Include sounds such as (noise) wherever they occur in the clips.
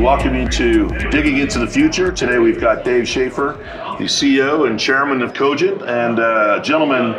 welcome you to Digging into the Future. Today we've got Dave Schaeffer, the CEO and chairman of Cogent, and a gentleman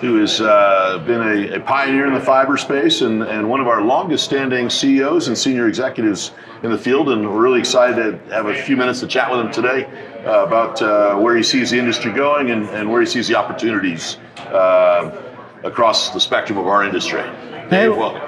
who has uh, been a, a, pioneer in the fiber space and, and one of our longest standing CEOs and senior executives in the field. And we're really excited to have a few minutes to chat with him today uh, about uh, where he sees the industry going and, and where he sees the opportunities uh, across the spectrum of our industry. Dave, welcome.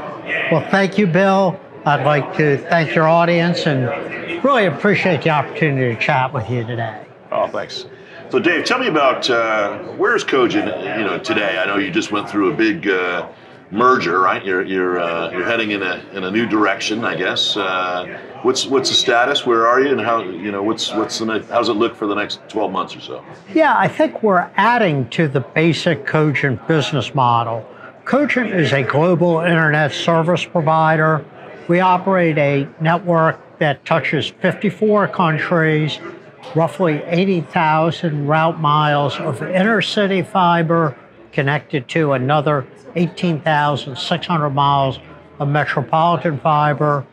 Well, thank you, Bill. I'd like to thank your audience and really appreciate the opportunity to chat with you today. Oh, thanks. So, Dave, tell me about uh, where's Cogent, you know, today? I know you just went through a big uh, merger, right? You're you're uh, you're heading in a in a new direction, I guess. Uh, what's what's the status? Where are you, and how you know what's what's the how's it look for the next 12 months or so? Yeah, I think we're adding to the basic Cogent business model. Cogent is a global internet service provider. We operate a network that touches 54 countries roughly 80,000 route miles of intercity fiber connected to another 18,600 miles of metropolitan fiber,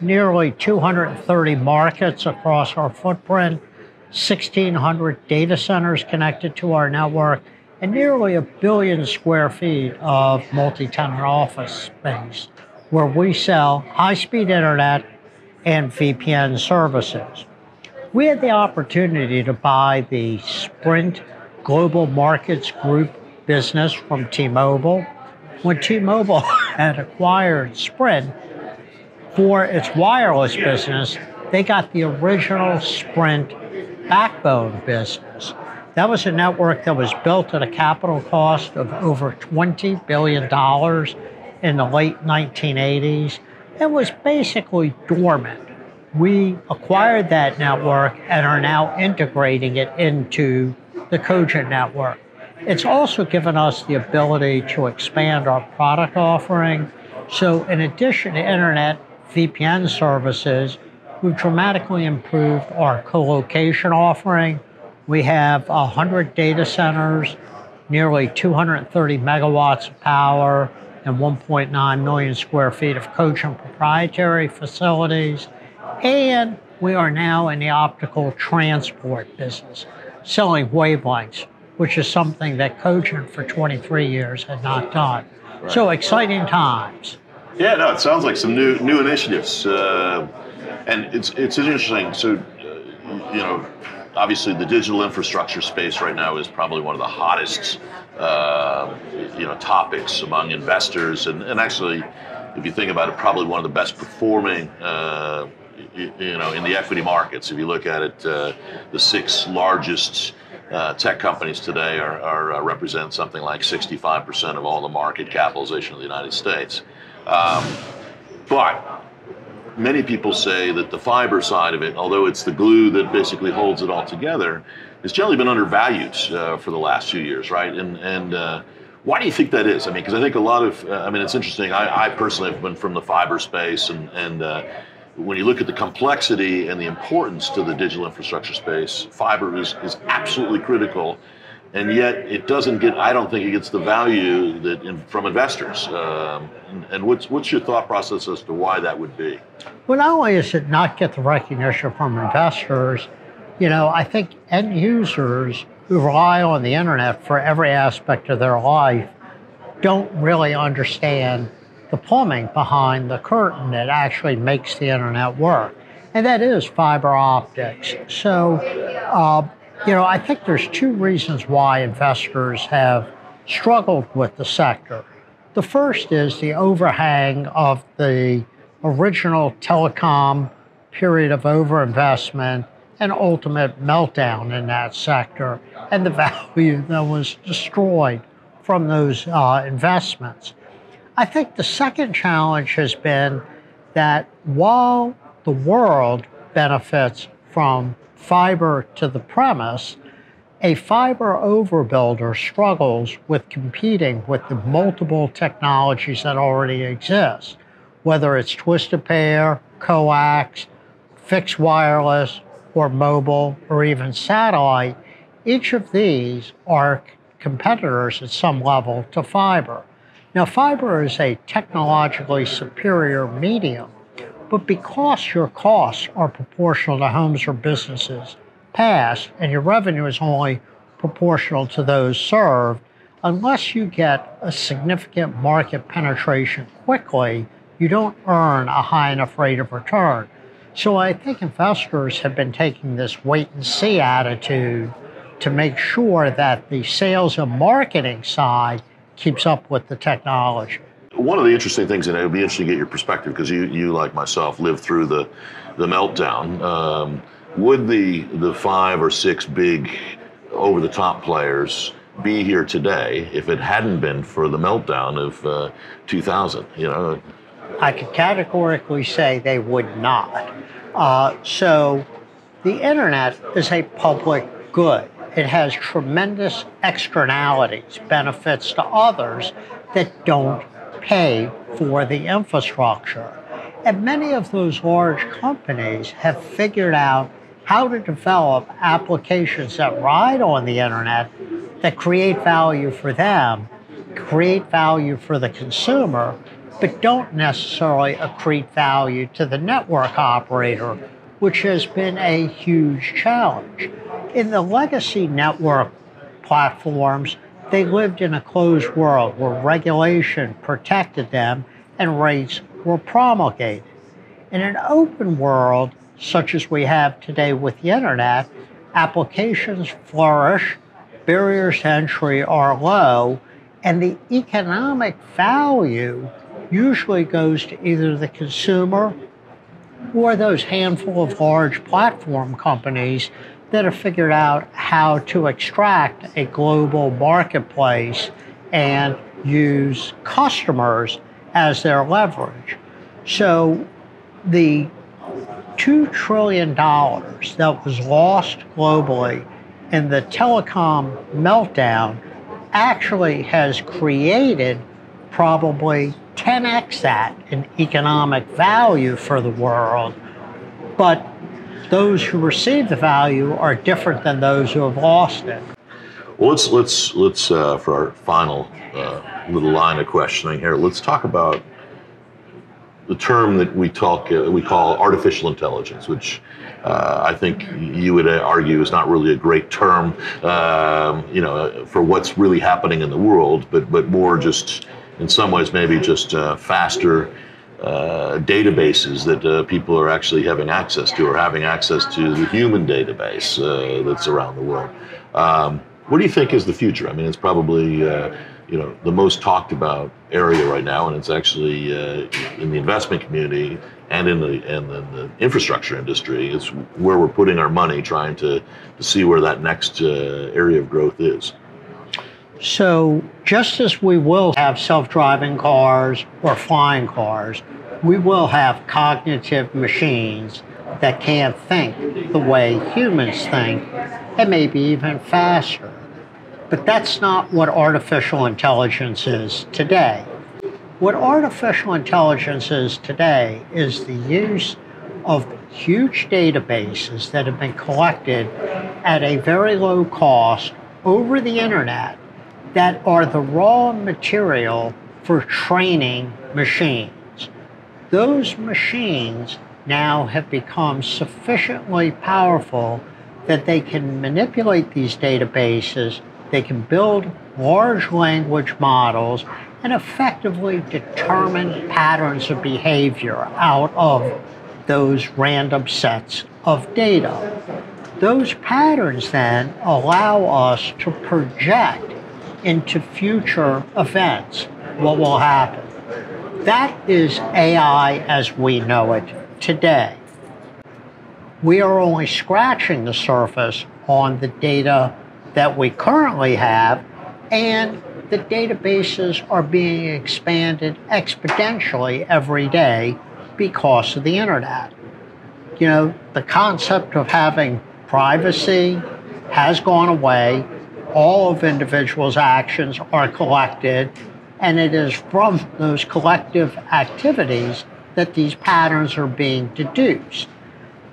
nearly 230 markets across our footprint, 1,600 data centers connected to our network, and nearly a billion square feet of multi tenant office space where we sell high speed internet and VPN services. We had the opportunity to buy the Sprint Global Markets Group business from T Mobile. When T Mobile (laughs) had acquired Sprint for its wireless business, they got the original Sprint backbone business. That was a network that was built at a capital cost of over $20 billion in the late 1980s and was basically dormant we acquired that network and are now integrating it into the Cogent network. It's also given us the ability to expand our product offering. So, in addition to internet VPN services, we've dramatically improved our co location offering. We have 100 data centers, nearly 230 megawatts of power, and 1.9 million square feet of Cogent proprietary facilities. And we are now in the optical transport business, selling wavelengths, which is something that Cogent for 23 years had not done. Right. So exciting times. Yeah, no, it sounds like some new new initiatives, uh, and it's it's interesting. So, uh, you know, obviously the digital infrastructure space right now is probably one of the hottest, uh, you know, topics among investors, and, and actually, if you think about it, probably one of the best performing uh, you know, in the equity markets, if you look at it, uh, the six largest uh, tech companies today are, are uh, represent something like 65% of all the market capitalization of the United States. Um, but many people say that the fiber side of it, although it's the glue that basically holds it all together, has generally been undervalued uh, for the last few years, right? And and uh, why do you think that is? I mean, because I think a lot of, uh, I mean, it's interesting. I, I, personally have been from the fiber space, and and when you look at the complexity and the importance to the digital infrastructure space, fiber is, is absolutely critical. And yet, it doesn't get. I don't think it gets the value that in, from investors. Um, and, what's what's your thought process as to why that would be? Well, not only does it not get the recognition from investors, you know, I think end users who rely on the internet for every aspect of their life don't really understand the plumbing behind the curtain that actually makes the internet work. And that is fiber optics. So, uh, you know, I think there's two reasons why investors have struggled with the sector. The first is the overhang of the original telecom period of overinvestment and ultimate meltdown in that sector and the (laughs) value that was destroyed from those uh, investments. I think the second challenge has been that while the world benefits from fiber to the premise, a fiber overbuilder struggles with competing with the multiple technologies that already exist, whether it's twisted pair, coax, fixed wireless, or mobile, or even satellite. Each of these are competitors at some level to fiber. Now, fiber is a technologically superior medium, But because your costs are proportional to homes or businesses passed and your revenue is only proportional to those served, unless you get a significant market penetration quickly, you don't earn a high enough rate of return. So I think investors have been taking this wait and see attitude to make sure that the sales and marketing side keeps up with the technology. One of the interesting things, and it would be interesting to get your perspective because you, you like myself, lived through the, the meltdown. Um, would the the five or six big over the top players be here today if it hadn't been for the meltdown of uh, 2000? You know, I could categorically say they would not. Uh, so, the internet is a public good. It has tremendous externalities, benefits to others that don't pay for the infrastructure. And many of those large companies have figured out how to develop applications that ride on the internet that create value for them, create value for the consumer, but don't necessarily accrete value to the network operator, which has been a huge challenge. In the legacy network platforms, they lived in a closed world where regulation protected them and rates were promulgated. In an open world, such as we have today with the internet, applications flourish, barriers to entry are low, and the economic value usually goes to either the consumer or those handful of large platform companies that have figured out how to extract a global marketplace and use customers as their leverage. So the $2 trillion that was lost globally in the telecom meltdown actually has created probably 10x that in economic value for the world. But those who receive the value are different than those who have lost it. Well, let's let's let's uh, for our final uh, little line of questioning here. Let's talk about the term that we talk uh, we call artificial intelligence, which uh, I think you would argue is not really a great term, um, you know, for what's really happening in the world, but but more just in some ways maybe just uh, faster uh, databases that uh, people are actually having access to or having access to the human database uh, that's around the world. Um, what do you think is the future? I mean, it's probably uh, you know the most talked about area right now, and it's actually uh, in the investment community and in the and in the infrastructure industry. It's where we're putting our money, trying to, to see where that next area of growth is. So, just as we will have self driving cars or flying cars, we will have cognitive machines that can think the way humans think and maybe even faster. But that's not what artificial intelligence is today. What artificial intelligence is today is the use of huge databases that have been collected at a very low cost over the internet that are the raw material for training machines. Those machines now have become sufficiently powerful that they can manipulate these databases, they can build large language models, and effectively determine patterns of behavior out of those random sets of data. Those patterns then allow us to project into future events what will happen. That is AI as we know it today. We are only scratching the surface on the data that we currently have, and the databases are being expanded exponentially every day because of the internet. You know, the concept of having privacy has gone away all of individuals' actions are collected, and it is from those collective activities that these patterns are being deduced.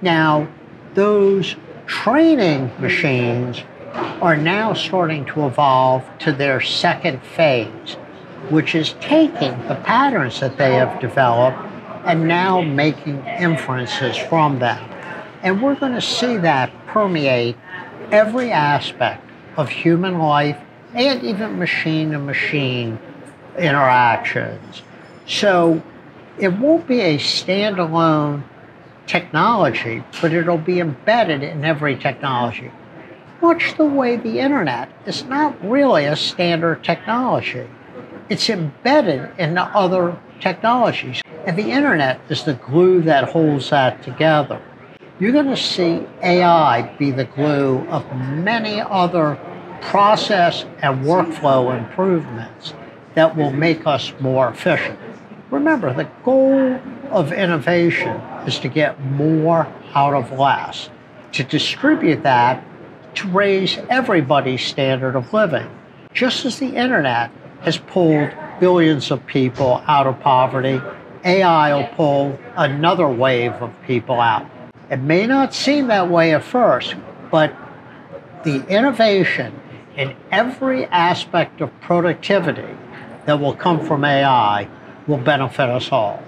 Now, those training machines are now starting to evolve to their second phase, which is taking the patterns that they have developed and now making inferences from them. And we're going to see that permeate every aspect of human life and even machine to machine interactions. So it won't be a standalone technology, but it'll be embedded in every technology. Much the way the internet is not really a standard technology. It's embedded in the other technologies. And the internet is the glue that holds that together. You're going to see AI be the glue of many other process and workflow improvements that will make us more efficient. Remember, the goal of innovation is to get more out of less, to distribute that to raise everybody's standard of living. Just as the internet has pulled billions of people out of poverty, AI will pull another wave of people out. It may not seem that way at first, but the innovation in every aspect of productivity that will come from AI will benefit us all.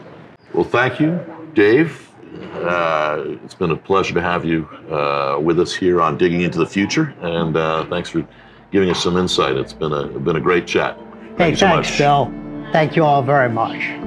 Well, thank you, Dave. Uh, it's been a pleasure to have you uh, with us here on Digging into the Future, and uh, thanks for giving us some insight. It's been a been a great chat. Thank hey, thanks, so Bill. Thank you all very much.